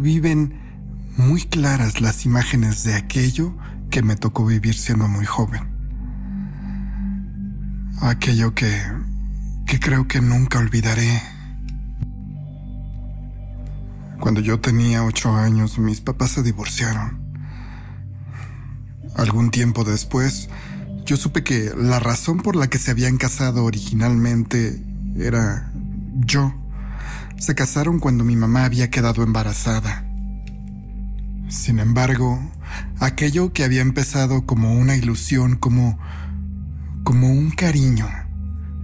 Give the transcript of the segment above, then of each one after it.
viven muy claras las imágenes de aquello que me tocó vivir siendo muy joven. Aquello que, que creo que nunca olvidaré. Cuando yo tenía ocho años, mis papás se divorciaron. Algún tiempo después, yo supe que la razón por la que se habían casado originalmente era yo. Se casaron cuando mi mamá había quedado embarazada. Sin embargo, aquello que había empezado como una ilusión, como como un cariño,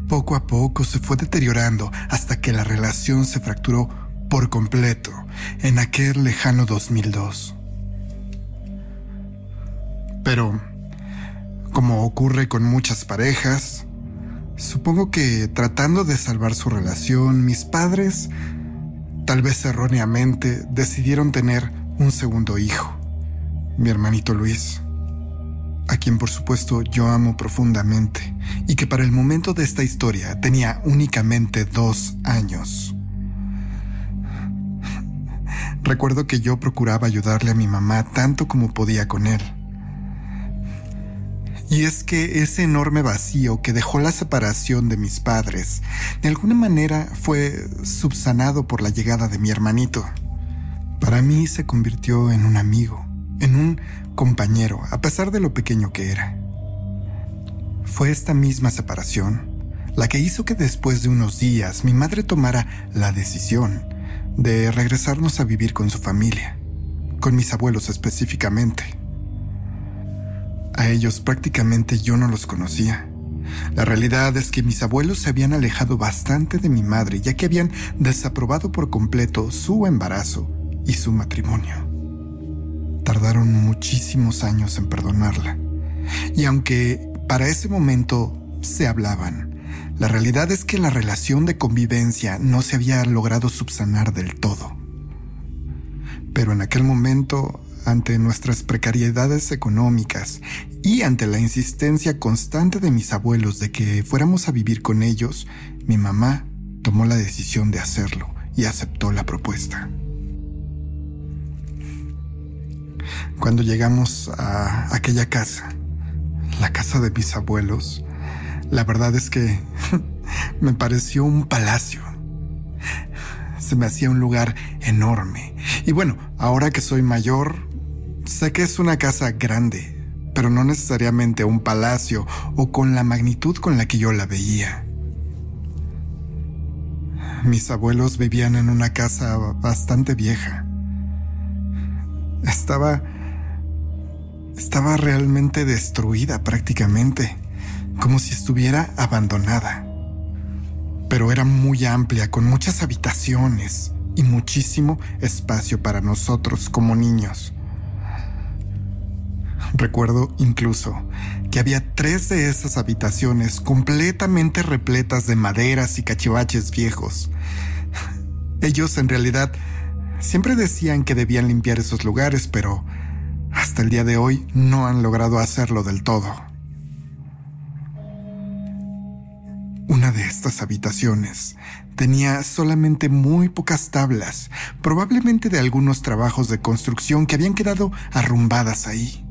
poco a poco se fue deteriorando hasta que la relación se fracturó por completo en aquel lejano 2002. Pero, como ocurre con muchas parejas, supongo que tratando de salvar su relación, mis padres, tal vez erróneamente, decidieron tener un segundo hijo, mi hermanito Luis, a quien por supuesto yo amo profundamente y que para el momento de esta historia tenía únicamente dos años. Recuerdo que yo procuraba ayudarle a mi mamá tanto como podía con él. Y es que ese enorme vacío que dejó la separación de mis padres, de alguna manera fue subsanado por la llegada de mi hermanito. Para mí se convirtió en un amigo, en un compañero, a pesar de lo pequeño que era. Fue esta misma separación la que hizo que después de unos días mi madre tomara la decisión de regresarnos a vivir con su familia, con mis abuelos específicamente. A ellos prácticamente yo no los conocía. La realidad es que mis abuelos se habían alejado bastante de mi madre ya que habían desaprobado por completo su embarazo y su matrimonio. Tardaron muchísimos años en perdonarla. Y aunque para ese momento se hablaban, la realidad es que la relación de convivencia no se había logrado subsanar del todo. Pero en aquel momento, ante nuestras precariedades económicas y ante la insistencia constante de mis abuelos de que fuéramos a vivir con ellos, mi mamá tomó la decisión de hacerlo y aceptó la propuesta. Cuando llegamos a aquella casa, la casa de mis abuelos, la verdad es que me pareció un palacio. Se me hacía un lugar enorme. Y bueno, ahora que soy mayor, sé que es una casa grande, pero no necesariamente un palacio o con la magnitud con la que yo la veía. Mis abuelos vivían en una casa bastante vieja. Estaba... Estaba realmente destruida prácticamente, como si estuviera abandonada. Pero era muy amplia, con muchas habitaciones y muchísimo espacio para nosotros como niños. Recuerdo incluso que había tres de esas habitaciones completamente repletas de maderas y cachivaches viejos. Ellos en realidad Siempre decían que debían limpiar esos lugares, pero hasta el día de hoy no han logrado hacerlo del todo. Una de estas habitaciones tenía solamente muy pocas tablas, probablemente de algunos trabajos de construcción que habían quedado arrumbadas ahí.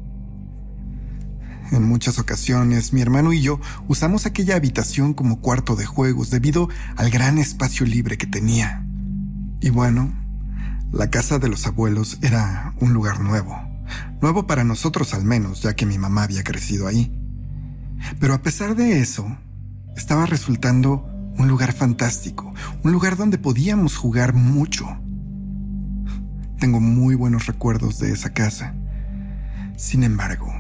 En muchas ocasiones mi hermano y yo usamos aquella habitación como cuarto de juegos debido al gran espacio libre que tenía. Y bueno, la casa de los abuelos era un lugar nuevo, nuevo para nosotros al menos, ya que mi mamá había crecido ahí. Pero a pesar de eso, estaba resultando un lugar fantástico, un lugar donde podíamos jugar mucho. Tengo muy buenos recuerdos de esa casa. Sin embargo,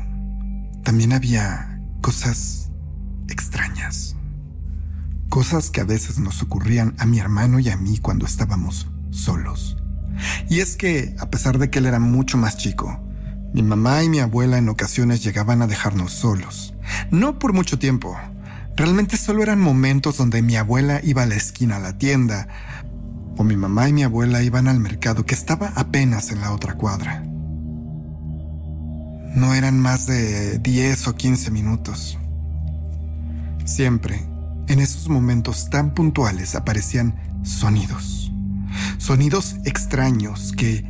también había cosas extrañas. Cosas que a veces nos ocurrían a mi hermano y a mí cuando estábamos solos. Y es que, a pesar de que él era mucho más chico, mi mamá y mi abuela en ocasiones llegaban a dejarnos solos. No por mucho tiempo. Realmente solo eran momentos donde mi abuela iba a la esquina a la tienda, o mi mamá y mi abuela iban al mercado que estaba apenas en la otra cuadra. No eran más de 10 o 15 minutos. Siempre, en esos momentos tan puntuales, aparecían sonidos sonidos extraños que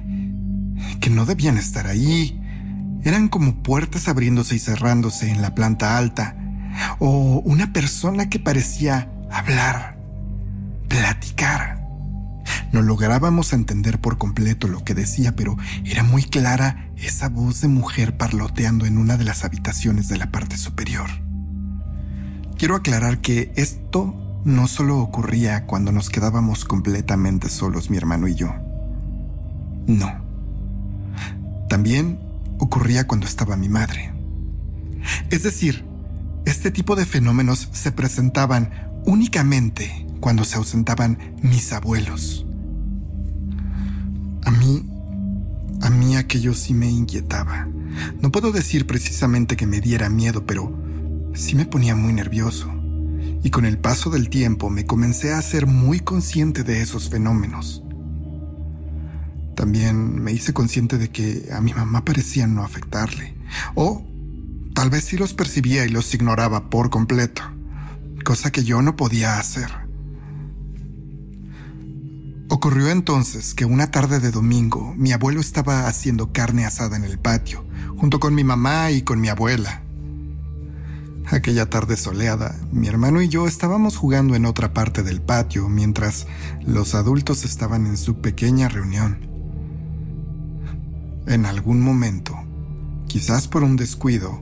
que no debían estar ahí. Eran como puertas abriéndose y cerrándose en la planta alta, o una persona que parecía hablar, platicar. No lográbamos entender por completo lo que decía, pero era muy clara esa voz de mujer parloteando en una de las habitaciones de la parte superior. Quiero aclarar que esto no solo ocurría cuando nos quedábamos completamente solos mi hermano y yo. No. También ocurría cuando estaba mi madre. Es decir, este tipo de fenómenos se presentaban únicamente cuando se ausentaban mis abuelos. A mí, a mí aquello sí me inquietaba. No puedo decir precisamente que me diera miedo, pero sí me ponía muy nervioso. Y con el paso del tiempo me comencé a ser muy consciente de esos fenómenos. También me hice consciente de que a mi mamá parecía no afectarle. O tal vez sí los percibía y los ignoraba por completo, cosa que yo no podía hacer. Ocurrió entonces que una tarde de domingo mi abuelo estaba haciendo carne asada en el patio, junto con mi mamá y con mi abuela. Aquella tarde soleada, mi hermano y yo estábamos jugando en otra parte del patio mientras los adultos estaban en su pequeña reunión. En algún momento, quizás por un descuido,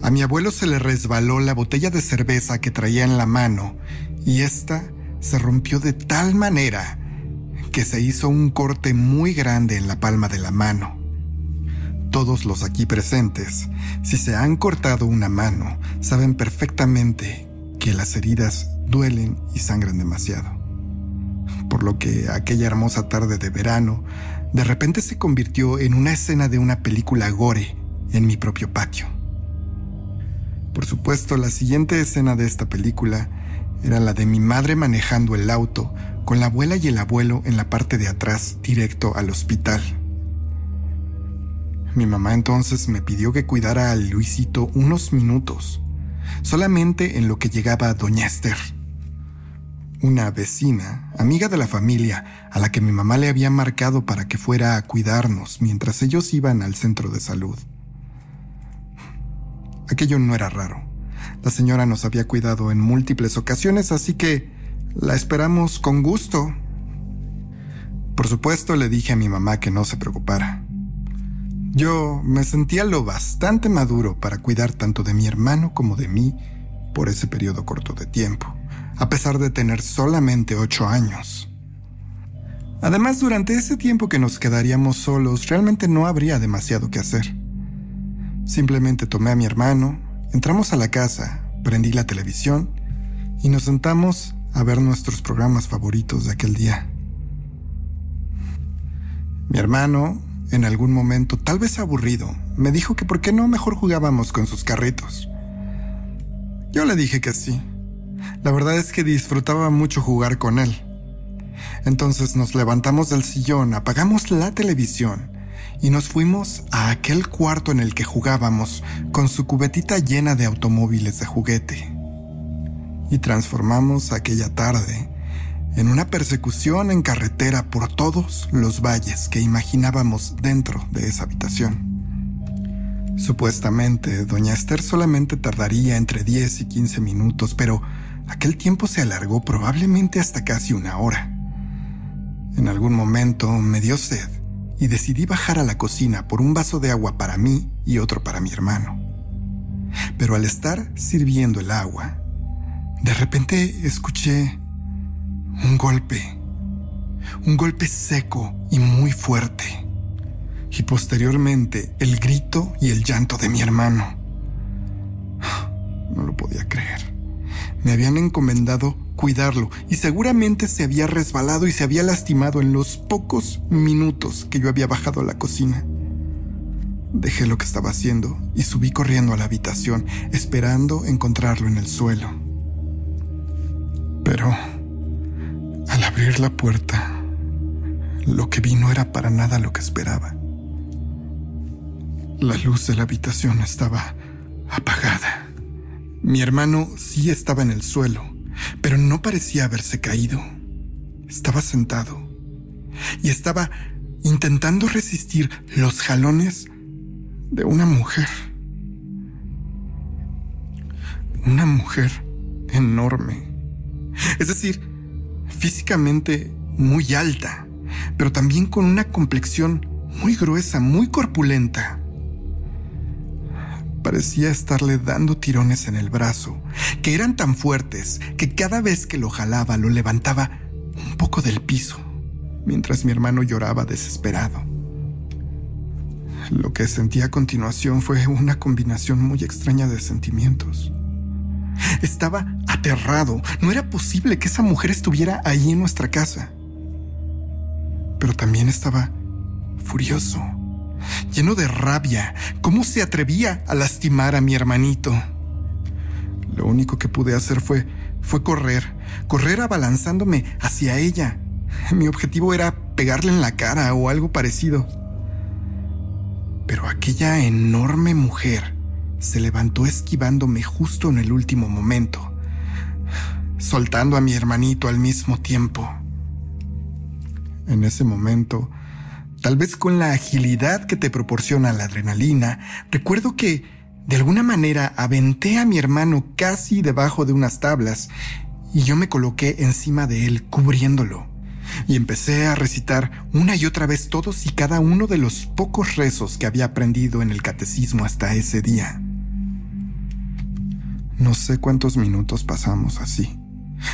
a mi abuelo se le resbaló la botella de cerveza que traía en la mano y ésta se rompió de tal manera que se hizo un corte muy grande en la palma de la mano. Todos los aquí presentes, si se han cortado una mano, saben perfectamente que las heridas duelen y sangran demasiado. Por lo que aquella hermosa tarde de verano de repente se convirtió en una escena de una película gore en mi propio patio. Por supuesto, la siguiente escena de esta película era la de mi madre manejando el auto con la abuela y el abuelo en la parte de atrás directo al hospital. Mi mamá entonces me pidió que cuidara al Luisito unos minutos, solamente en lo que llegaba doña Esther una vecina, amiga de la familia, a la que mi mamá le había marcado para que fuera a cuidarnos mientras ellos iban al centro de salud. Aquello no era raro. La señora nos había cuidado en múltiples ocasiones, así que la esperamos con gusto. Por supuesto le dije a mi mamá que no se preocupara. Yo me sentía lo bastante maduro para cuidar tanto de mi hermano como de mí por ese periodo corto de tiempo a pesar de tener solamente ocho años. Además, durante ese tiempo que nos quedaríamos solos, realmente no habría demasiado que hacer. Simplemente tomé a mi hermano, entramos a la casa, prendí la televisión y nos sentamos a ver nuestros programas favoritos de aquel día. Mi hermano, en algún momento, tal vez aburrido, me dijo que por qué no mejor jugábamos con sus carritos. Yo le dije que sí, la verdad es que disfrutaba mucho jugar con él. Entonces nos levantamos del sillón, apagamos la televisión y nos fuimos a aquel cuarto en el que jugábamos con su cubetita llena de automóviles de juguete. Y transformamos aquella tarde en una persecución en carretera por todos los valles que imaginábamos dentro de esa habitación. Supuestamente, doña Esther solamente tardaría entre 10 y 15 minutos, pero Aquel tiempo se alargó probablemente hasta casi una hora. En algún momento me dio sed y decidí bajar a la cocina por un vaso de agua para mí y otro para mi hermano. Pero al estar sirviendo el agua, de repente escuché un golpe, un golpe seco y muy fuerte, y posteriormente el grito y el llanto de mi hermano. No lo podía creer. Me habían encomendado cuidarlo y seguramente se había resbalado y se había lastimado en los pocos minutos que yo había bajado a la cocina. Dejé lo que estaba haciendo y subí corriendo a la habitación, esperando encontrarlo en el suelo. Pero, al abrir la puerta, lo que vi no era para nada lo que esperaba. La luz de la habitación estaba apagada. Mi hermano sí estaba en el suelo, pero no parecía haberse caído. Estaba sentado. y estaba intentando resistir los jalones de una mujer. Una mujer enorme. Es decir, físicamente muy alta, pero también con una complexión muy gruesa, muy corpulenta. Parecía estarle dando tirones en el brazo, que eran tan fuertes que cada vez que lo jalaba lo levantaba un poco del piso, mientras mi hermano lloraba desesperado. Lo que sentí a continuación fue una combinación muy extraña de sentimientos. Estaba No era posible que esa mujer estuviera ahí en nuestra casa. Pero también estaba furioso, lleno de rabia. ¿Cómo se atrevía a lastimar a mi hermanito? Lo único que pude hacer fue, fue correr, correr abalanzándome hacia ella. Mi objetivo era pegarle en la cara o algo parecido. Pero aquella enorme mujer se levantó esquivándome justo en el último momento, soltando a mi hermanito al mismo tiempo. En ese momento, tal vez con la agilidad que te proporciona la adrenalina, recuerdo que, de alguna manera, aventé a mi hermano casi debajo de unas tablas y yo me coloqué encima de él cubriéndolo y empecé a recitar una y otra vez todos y cada uno de los pocos rezos que había aprendido en el catecismo hasta ese día. No sé cuántos minutos pasamos así,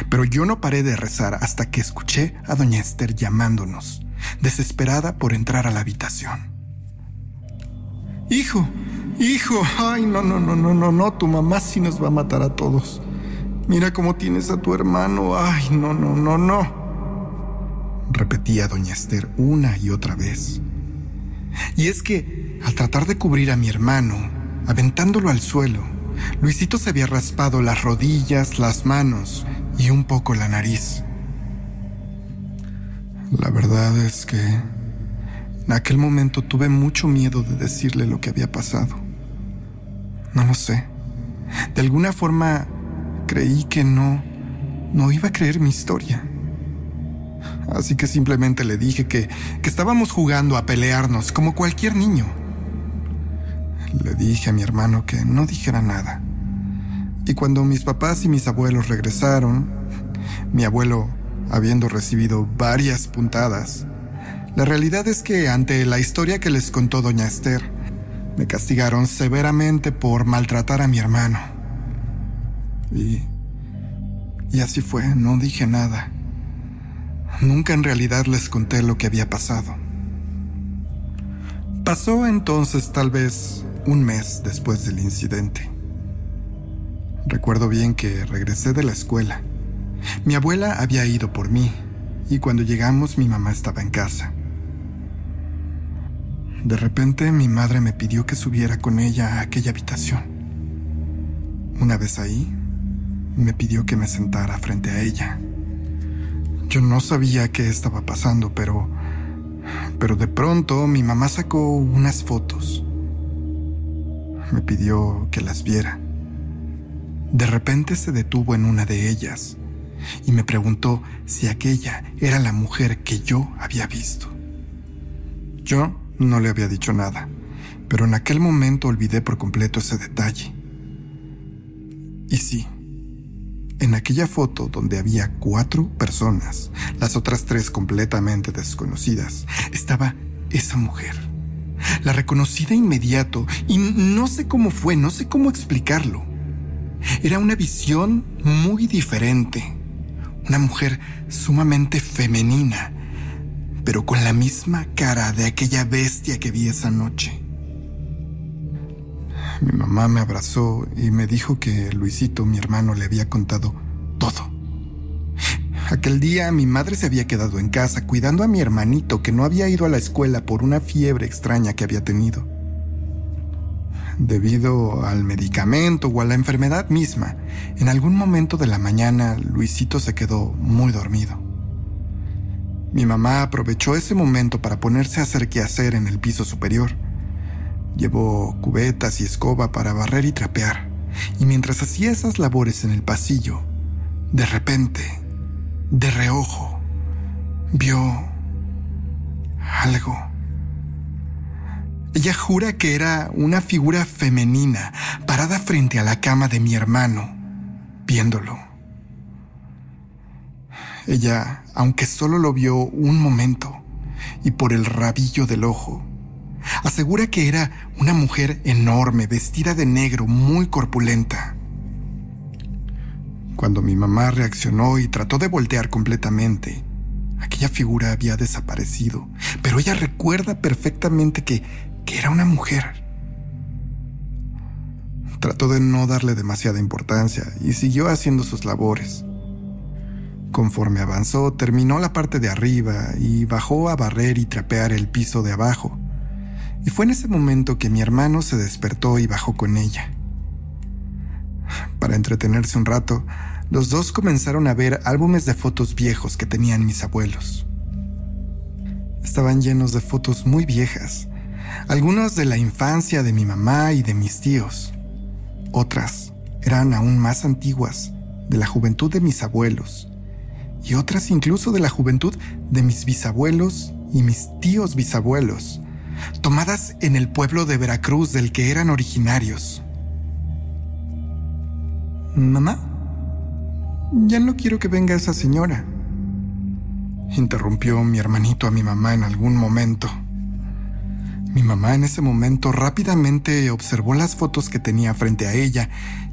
pero yo no paré de rezar hasta que escuché a doña Esther llamándonos, desesperada por entrar a la habitación. Hijo, hijo, ay, no, no, no, no, no, no, tu mamá sí nos va a matar a todos. Mira cómo tienes a tu hermano, ay, no, no, no, no repetía doña Esther una y otra vez. Y es que, al tratar de cubrir a mi hermano, aventándolo al suelo, Luisito se había raspado las rodillas, las manos y un poco la nariz. La verdad es que en aquel momento tuve mucho miedo de decirle lo que había pasado. No lo sé. De alguna forma creí que no, no iba a creer mi historia así que simplemente le dije que, que estábamos jugando a pelearnos como cualquier niño. Le dije a mi hermano que no dijera nada. Y cuando mis papás y mis abuelos regresaron, mi abuelo habiendo recibido varias puntadas, la realidad es que ante la historia que les contó doña Esther, me castigaron severamente por maltratar a mi hermano. Y, y así fue, no dije nada. Nunca en realidad les conté lo que había pasado. Pasó entonces tal vez un mes después del incidente. Recuerdo bien que regresé de la escuela. Mi abuela había ido por mí y cuando llegamos mi mamá estaba en casa. De repente mi madre me pidió que subiera con ella a aquella habitación. Una vez ahí, me pidió que me sentara frente a ella yo no sabía qué estaba pasando, pero... Pero de pronto mi mamá sacó unas fotos. Me pidió que las viera. De repente se detuvo en una de ellas y me preguntó si aquella era la mujer que yo había visto. Yo no le había dicho nada, pero en aquel momento olvidé por completo ese detalle. Y sí, en aquella foto donde había cuatro personas, las otras tres completamente desconocidas, estaba esa mujer. La reconocí de inmediato y no sé cómo fue, no sé cómo explicarlo. Era una visión muy diferente. Una mujer sumamente femenina, pero con la misma cara de aquella bestia que vi esa noche. Mi mamá me abrazó y me dijo que Luisito, mi hermano, le había contado todo. Aquel día mi madre se había quedado en casa cuidando a mi hermanito que no había ido a la escuela por una fiebre extraña que había tenido. Debido al medicamento o a la enfermedad misma, en algún momento de la mañana Luisito se quedó muy dormido. Mi mamá aprovechó ese momento para ponerse a hacer quehacer en el piso superior Llevó cubetas y escoba para barrer y trapear, y mientras hacía esas labores en el pasillo, de repente, de reojo, vio algo. Ella jura que era una figura femenina parada frente a la cama de mi hermano, viéndolo. Ella, aunque solo lo vio un momento y por el rabillo del ojo, asegura que era una mujer enorme, vestida de negro, muy corpulenta. Cuando mi mamá reaccionó y trató de voltear completamente, aquella figura había desaparecido, pero ella recuerda perfectamente que, que era una mujer. Trató de no darle demasiada importancia y siguió haciendo sus labores. Conforme avanzó, terminó la parte de arriba y bajó a barrer y trapear el piso de abajo. Y fue en ese momento que mi hermano se despertó y bajó con ella. Para entretenerse un rato, los dos comenzaron a ver álbumes de fotos viejos que tenían mis abuelos. Estaban llenos de fotos muy viejas, algunas de la infancia de mi mamá y de mis tíos. Otras eran aún más antiguas, de la juventud de mis abuelos y otras incluso de la juventud de mis bisabuelos y mis tíos bisabuelos, tomadas en el pueblo de Veracruz del que eran originarios. Mamá, ya no quiero que venga esa señora, interrumpió mi hermanito a mi mamá en algún momento. Mi mamá en ese momento rápidamente observó las fotos que tenía frente a ella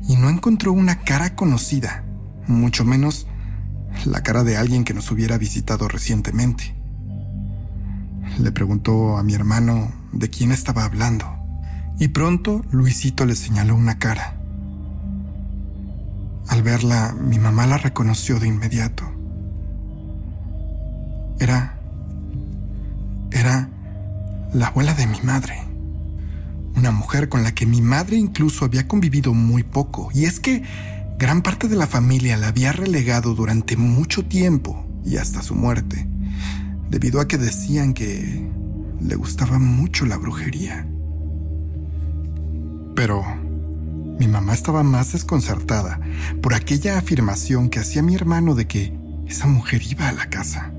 y no encontró una cara conocida, mucho menos la cara de alguien que nos hubiera visitado recientemente. Le preguntó a mi hermano de quién estaba hablando y pronto Luisito le señaló una cara. Al verla, mi mamá la reconoció de inmediato. Era... era la abuela de mi madre. Una mujer con la que mi madre incluso había convivido muy poco. Y es que Gran parte de la familia la había relegado durante mucho tiempo y hasta su muerte, debido a que decían que le gustaba mucho la brujería. Pero mi mamá estaba más desconcertada por aquella afirmación que hacía mi hermano de que esa mujer iba a la casa.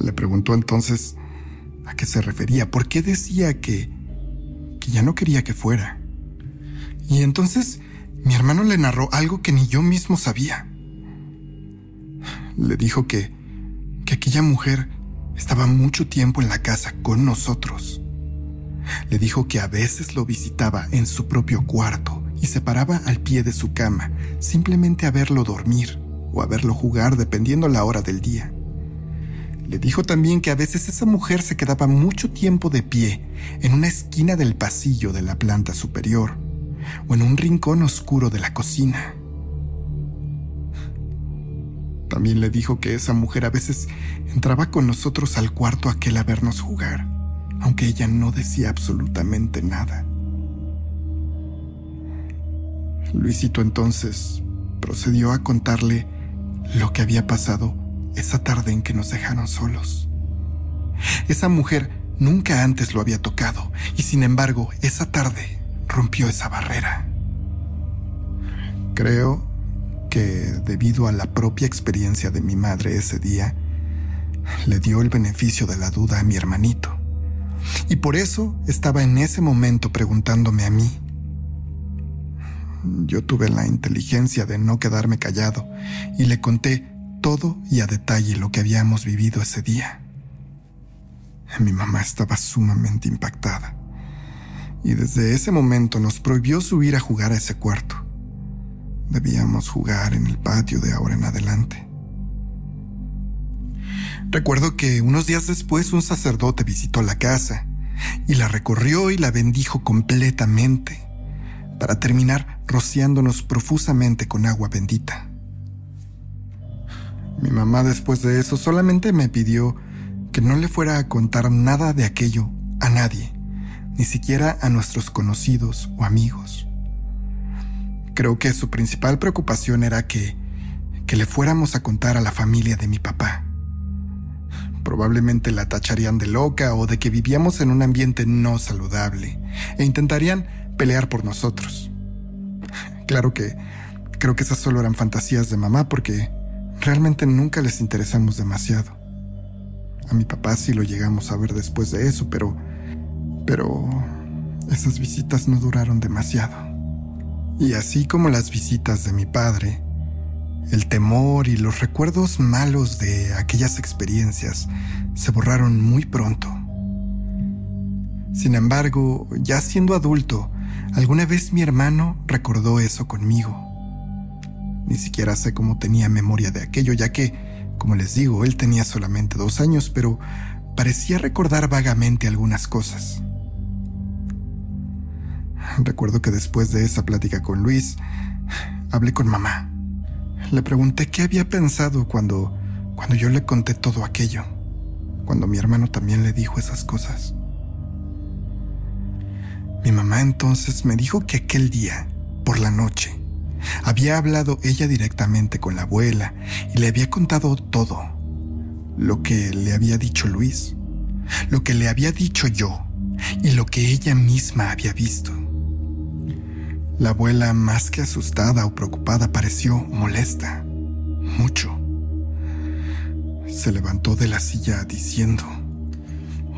Le preguntó entonces a qué se refería, por qué decía que, que ya no quería que fuera. Y entonces mi hermano le narró algo que ni yo mismo sabía. Le dijo que, que aquella mujer estaba mucho tiempo en la casa con nosotros. Le dijo que a veces lo visitaba en su propio cuarto y se paraba al pie de su cama simplemente a verlo dormir o a verlo jugar dependiendo la hora del día. Le dijo también que a veces esa mujer se quedaba mucho tiempo de pie en una esquina del pasillo de la planta superior o en un rincón oscuro de la cocina. También le dijo que esa mujer a veces entraba con nosotros al cuarto aquel a vernos jugar, aunque ella no decía absolutamente nada. Luisito entonces procedió a contarle lo que había pasado esa tarde en que nos dejaron solos. Esa mujer nunca antes lo había tocado y sin embargo esa tarde rompió esa barrera. Creo que debido a la propia experiencia de mi madre ese día, le dio el beneficio de la duda a mi hermanito. Y por eso estaba en ese momento preguntándome a mí. Yo tuve la inteligencia de no quedarme callado y le conté todo y a detalle lo que habíamos vivido ese día. Mi mamá estaba sumamente impactada y desde ese momento nos prohibió subir a jugar a ese cuarto. Debíamos jugar en el patio de ahora en adelante. Recuerdo que unos días después un sacerdote visitó la casa y la recorrió y la bendijo completamente, para terminar rociándonos profusamente con agua bendita. Mi mamá después de eso solamente me pidió que no le fuera a contar nada de aquello a nadie ni siquiera a nuestros conocidos o amigos. Creo que su principal preocupación era que, que le fuéramos a contar a la familia de mi papá. Probablemente la tacharían de loca o de que vivíamos en un ambiente no saludable e intentarían pelear por nosotros. Claro que creo que esas solo eran fantasías de mamá porque realmente nunca les interesamos demasiado. A mi papá sí lo llegamos a ver después de eso, pero... Pero... Esas visitas no duraron demasiado. Y así como las visitas de mi padre, el temor y los recuerdos malos de aquellas experiencias se borraron muy pronto. Sin embargo, ya siendo adulto, alguna vez mi hermano recordó eso conmigo. Ni siquiera sé cómo tenía memoria de aquello, ya que, como les digo, él tenía solamente dos años, pero parecía recordar vagamente algunas cosas. Recuerdo que después de esa plática con Luis, hablé con mamá. Le pregunté qué había pensado cuando, cuando yo le conté todo aquello, cuando mi hermano también le dijo esas cosas. Mi mamá entonces me dijo que aquel día, por la noche, había hablado ella directamente con la abuela y le había contado todo, lo que le había dicho Luis, lo que le había dicho yo y lo que ella misma había visto. La abuela, más que asustada o preocupada, pareció molesta. Mucho. Se levantó de la silla diciendo,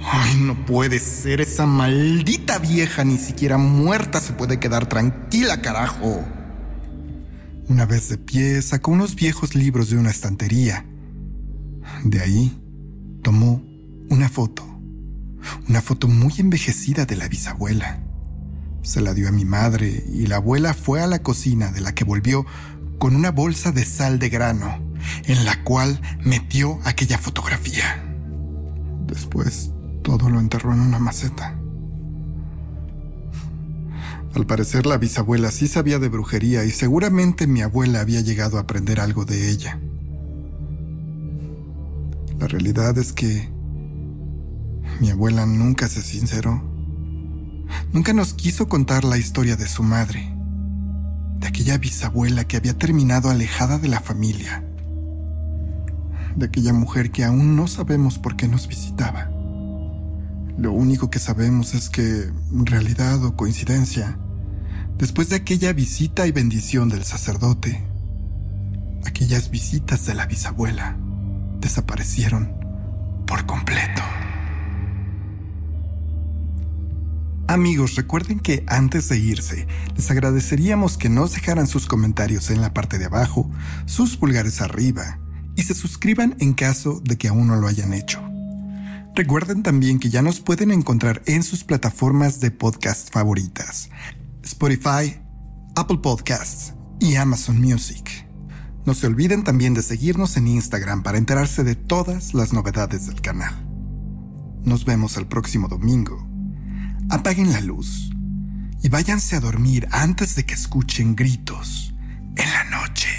Ay, no puede ser, esa maldita vieja ni siquiera muerta se puede quedar tranquila, carajo. Una vez de pie, sacó unos viejos libros de una estantería. De ahí, tomó una foto. Una foto muy envejecida de la bisabuela. Se la dio a mi madre y la abuela fue a la cocina de la que volvió con una bolsa de sal de grano en la cual metió aquella fotografía. Después todo lo enterró en una maceta. Al parecer la bisabuela sí sabía de brujería y seguramente mi abuela había llegado a aprender algo de ella. La realidad es que mi abuela nunca se sinceró nunca nos quiso contar la historia de su madre, de aquella bisabuela que había terminado alejada de la familia, de aquella mujer que aún no sabemos por qué nos visitaba. Lo único que sabemos es que, realidad o coincidencia, después de aquella visita y bendición del sacerdote, aquellas visitas de la bisabuela desaparecieron por completo. Amigos, recuerden que antes de irse, les agradeceríamos que nos dejaran sus comentarios en la parte de abajo, sus pulgares arriba y se suscriban en caso de que aún no lo hayan hecho. Recuerden también que ya nos pueden encontrar en sus plataformas de podcast favoritas, Spotify, Apple Podcasts y Amazon Music. No se olviden también de seguirnos en Instagram para enterarse de todas las novedades del canal. Nos vemos el próximo domingo Apaguen la luz y váyanse a dormir antes de que escuchen gritos en la noche.